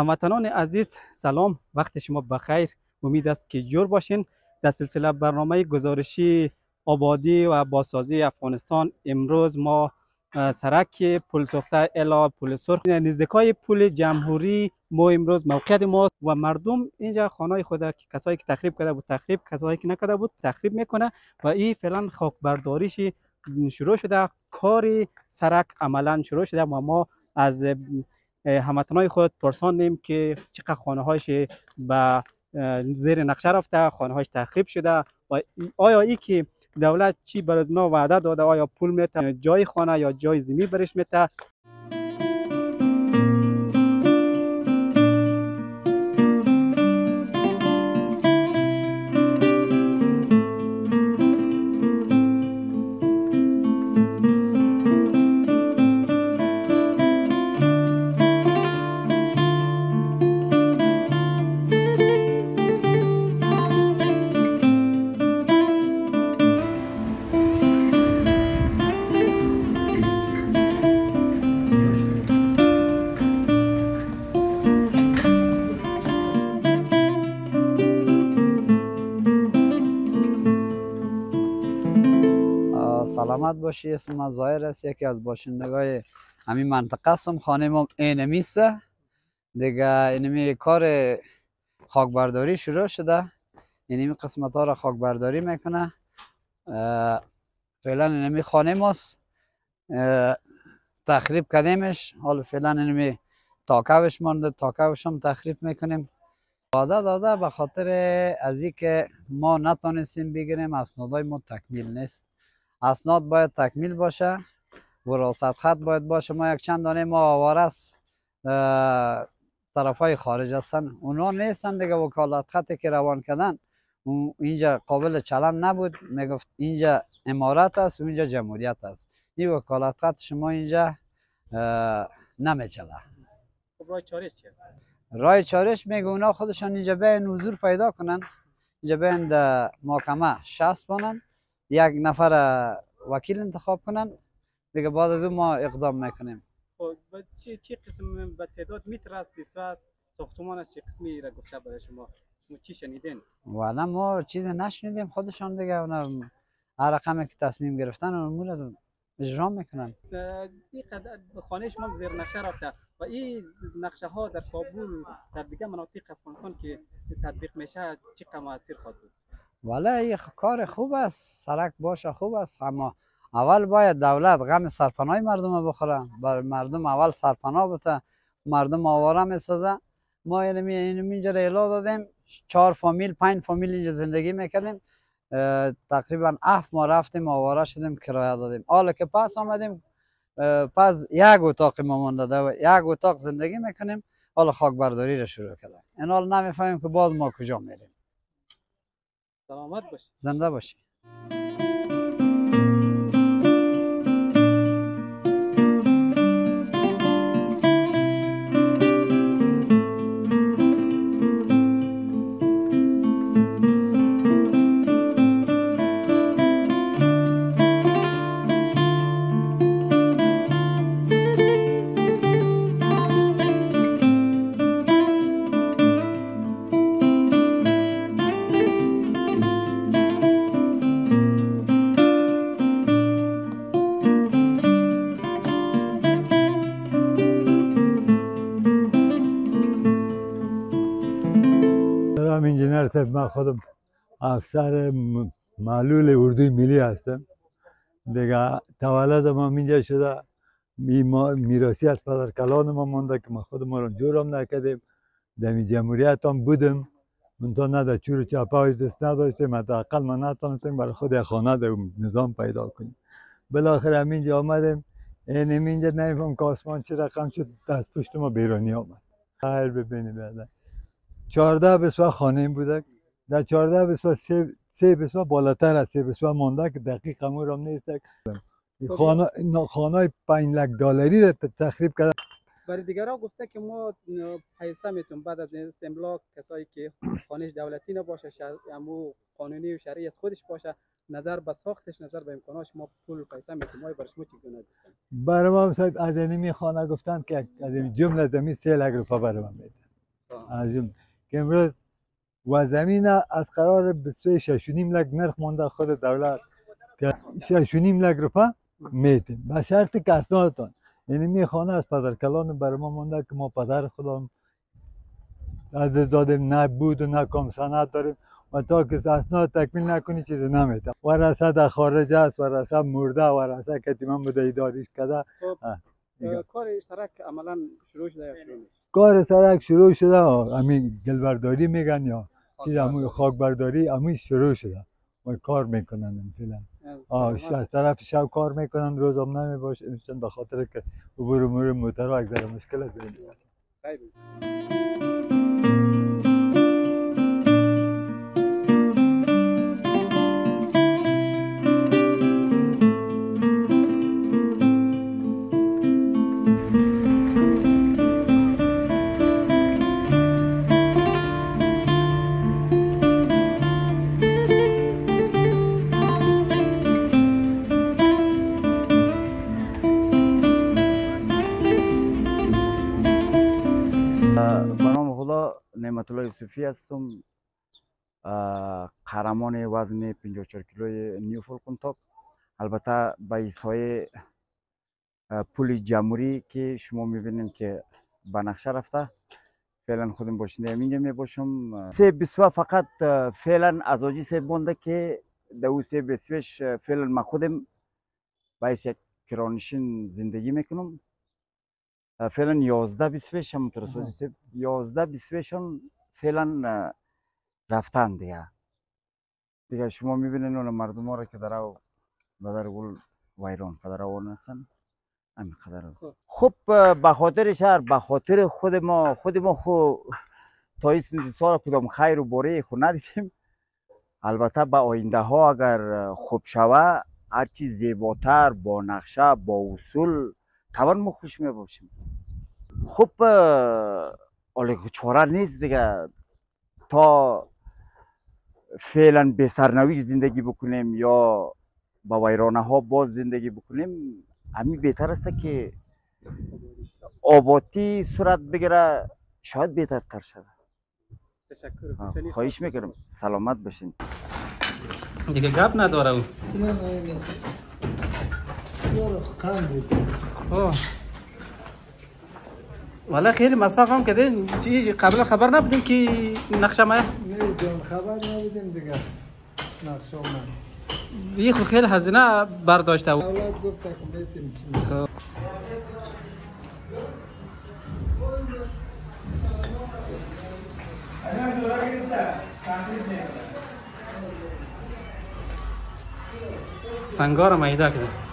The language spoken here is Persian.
هموطنان عزیز سلام. وقت شما بخیر. امید است که جور باشین. در سلسله برنامه گزارشی آبادی و بازسازی افغانستان امروز ما سرک پل سوخته الا پل سرخ. نزدیکای پل جمهوری ما امروز موقعیت ما و مردم اینجا خانه خود که کسایی که تخریب کرده بود تخریب. کسایی که نکرده بود تخریب می‌کنه و این فعلا خاک برداریش شروع شده. کار سرک عملا شروع شده و ما از هموطنای خود پرساندیم که چقدر خانه هایش به زیر نقشه رفته خانه هایش تخریب شده و آیا ای که دولت چی بر از وعده داده آیا پول میته جای خانه یا جای زمین برش میته سلامت باشی اسم من ظاهر است یکی از باشندگای همین منطقه هستم. خانه ما اینمی است. دیگه اینمی کار خاکبرداری شروع شده. اینمی قسمت ها را خاکبرداری می‌کنه. فعلا اینمی خانه ماست. تخریب کردیمش. حالا فعلا اینمی تاکوش مانده. تاکوش هم تخریب می‌کنیم. داده داده به خاطر از که ما نتونستیم بگیریم اسنادای ما تکمیل نیست. اسناد باید تکمیل باشه. وراثت خط باید باشه. ما یک چند دانه ما است. طرف های خارج هستن. اونا نیستن دیگه. وکالت خطی که روان کردن اینجا قابل چلن نبود. می‌گفت اینجا امارت است و اینجا جمهوریت است. این وکالت خط شما اینجا نمیچله. خب رای چارش چی هست؟ رای چارش میگه اونا خودشان اینجا به حضور پیدا کنن. اینجا به محکمه شست بانن. یک نفر وکیل انتخاب کنن دیگه بعد از اون ما اقدام می‌کنیم. خب چی چی قسم به تعداد متر است است ساختمان از چه قسمی را گفته برای شما؟ شما چی شنیدین؟ والا ما چیز نشنیدیم خودشان دیگه اونا هر رقمی که تصمیم گرفتن اون اجرا می‌کنن. این خانه شما زیر نقشه رفته و این نقشه ها در کابل در دیگه مناطق افغانستان که تطبیق میشه چی موثر خواهد بود؟ ولی کار خوب است. سرک باشه خوب است. اما اول باید دولت غم سرپناه مردم بخوره. بر مردم اول سرپناه بته مردم آواره می‌سازه. ما اینمی اینجا ریلا دادیم. چهار فامیل پنج فامیل اینجا زندگی می‌کردیم. تقریبا هفت ما رفتیم آواره شدیم کرایه دادیم. حالا که پس آمدیم پس یک اتاق ما مانده یک اتاق زندگی می‌کنیم. حالا خاک برداری را شروع کردیم این حال نمی‌فهمیم که باز ما کجا میریم. سلامت باشی. زنده باشی من خودم افسر معلول اردوی ملی هستم. دیگه تولد ما اینجا شده. میراسی از پدر کلان ما مونده که ما خود ما رو جورم نکردیم. در جمهوریت هم بودم. من تا نه در چور چپا دست نداشتیم حداقل ما نتونستیم برای خود خانه نظام پیدا کنیم بالاخره همینجا آمدیم این اینجا نمیفهم که آسمان چه رقم شد. دست پشت ما بیرانی آمد. خیر ببینیم بعد چهارده بسوا خانه این بوده. در چهارده بسوا سه سه بسوا بالاتر از سه بسوا مونده که دقیق همون هم نیست. خب، خانه خانه پنج لک دلاری را تخریب کرده برای دیگران گفته که ما پیسه میتون بعد از استملاک کسایی که خانش دولتی نباشه امو قانونی و شرعی از خودش باشه نظر به ساختش نظر به امکاناش ما پول پیسه می‌تونیم ما برای شما چی گونه برای ما صاحب از خانه گفتن که از این جمله زمین سه لک روپا برای ما میده. از که امروز و زمین از قرار به سوی شش و نیم لک نرخ مانده خود دولت. که شش و نیم لک روپا میتیم به شرط که اسنادتان یعنی می خانه از پدر کلان بر ما مانده که ما پدر خودم از دست دادیم. نه بود و نه کام سند داریم. و تا که اسناد تکمیل نکنی چیزی نمیتم ورثه در خارج است ورثه مرده ورثه که من بوده ایداریش کرده. کار سرک عملا شروع شده یا شروع کار سرک شروع شده همین گلبرداری میگن یا چیز همون خاک برداری همون شروع شده. و کار می‌کنن فعلا از آه طرف شب کار می‌کنن روزم نمی باشه به خاطر که عبور امور موتر و اگذر مشکل است یوسفی هستم. قهرمان وزن 54 کیلوی نیو فولکنتاک البته به ایسای پول جمهوری که شما می‌بینین که به نقشه رفته فعلا خودم باشنده اینجا می باشم سه بسوه فقط فعلا از آجی سه بونده که در او سه بسوهش فعلا من خودم باعث یک کرانشین زندگی می‌کنم. فعلا 11 بیسوش همونطور. سازی سه 11 بیسوشون فعلا رفتن دیگه دیگه شما می‌بینین اون مردم ها را که در او بدر گل ویران پدر آوان هستن همین قدر. خب. خب به خاطر شهر به خاطر خود ما خود ما خو تا این سال کدام خیر و باره خو ندیدیم. البته به آینده ها اگر خوب شوه هرچی زیباتر با نقشه با اصول طبعا ما خوش می باشیم خب حالا که چاره نیست دیگه. تا فعلا به سرنوشت زندگی بکنیم یا با ویرانه ها باز زندگی بکنیم همین بهتر است که آبادی صورت بگیره شاید بهترتر شود. تشکر. آه، گفتنی خواهش می‌کنم. سلامت باشین. دیگه گپ نداره او. والا خیلی مصرف هم کردین چی قبل خبر نبودین که نقشه ما نمی‌دونم خبر نبودیم دیگه. نقشه اومد یه خو خیلی هزینه برداشته او اولاد گفت چی سنگار میده کرده